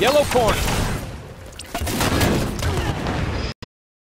Yellow corner.